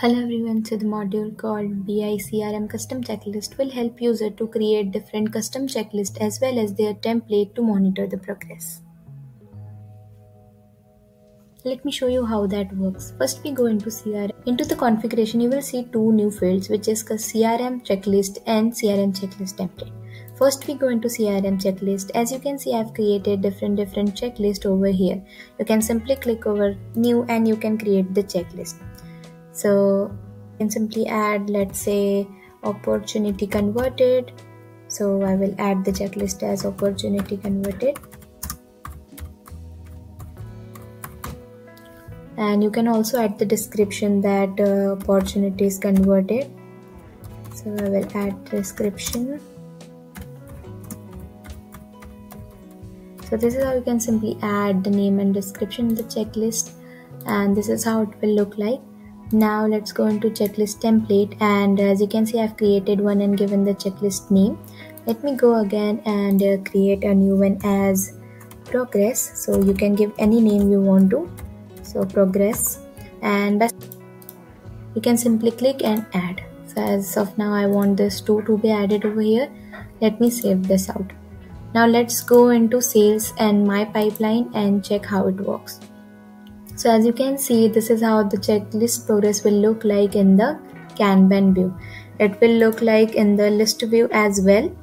Hello everyone, so the module called BICRM Custom Checklist will help user to create different custom checklist as well as their template to monitor the progress. Let me show you how that works. First we go into CRM. Into the configuration you will see two new fields which is CRM checklist and CRM checklist template. First we go into CRM checklist. As you can see I've created different different checklist over here. You can simply click over new and you can create the checklist so you can simply add let's say opportunity converted. So I will add the checklist as opportunity converted. And you can also add the description that uh, opportunity is converted. So I will add description. So this is how you can simply add the name and description in the checklist. And this is how it will look like now let's go into checklist template. And as you can see I've created one and given the checklist name. Let me go again and uh, create a new one as progress. So you can give any name you want to. So progress. And you can simply click and add. So as of now I want this two to be added over here. Let me save this out. Now let's go into sales and my pipeline and check how it works so as you can see, this is how the checklist progress will look like in the Kanban view. It will look like in the list view as well.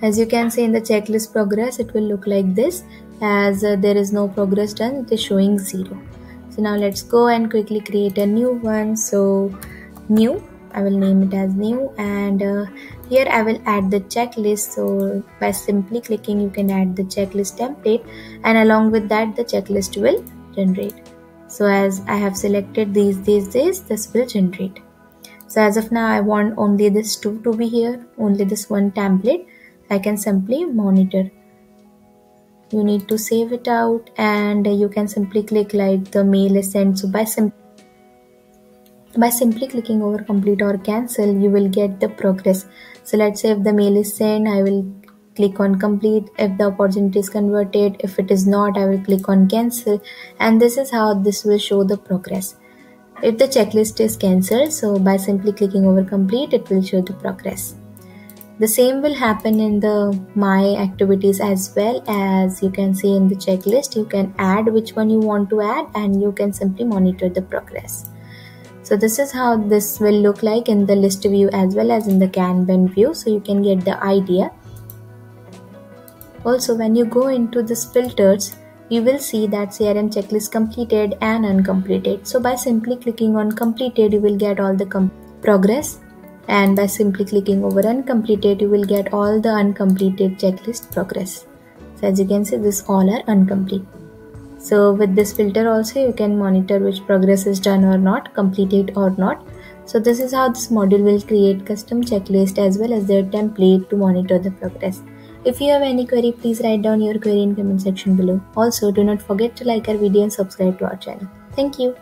As you can see in the checklist progress, it will look like this as uh, there is no progress done, it is showing zero. So now let's go and quickly create a new one. So new, I will name it as new and uh, here I will add the checklist. So by simply clicking, you can add the checklist template and along with that, the checklist will generate. So as I have selected these these these this will generate. So as of now I want only this two to be here only this one template. I can simply monitor. You need to save it out and you can simply click like the mail is sent. So by sim by simply clicking over complete or cancel you will get the progress. So let's say if the mail is sent I will click on complete. If the opportunity is converted if it is not i will click on cancel. And this is how this will show the progress. If the checklist is cancelled so by simply clicking over complete it will show the progress. The same will happen in the my activities as well. As you can see in the checklist you can add which one you want to add and you can simply monitor the progress. So this is how this will look like in the list view as well as in the Kanban view. So you can get the idea also, when you go into this filters, you will see that CRM checklist completed and uncompleted. So by simply clicking on completed, you will get all the progress and by simply clicking over uncompleted, you will get all the uncompleted checklist progress. So as you can see, this all are incomplete. So with this filter also, you can monitor which progress is done or not, completed or not. So this is how this module will create custom checklist as well as their template to monitor the progress. If you have any query, please write down your query in comment section below. Also, do not forget to like our video and subscribe to our channel. Thank you.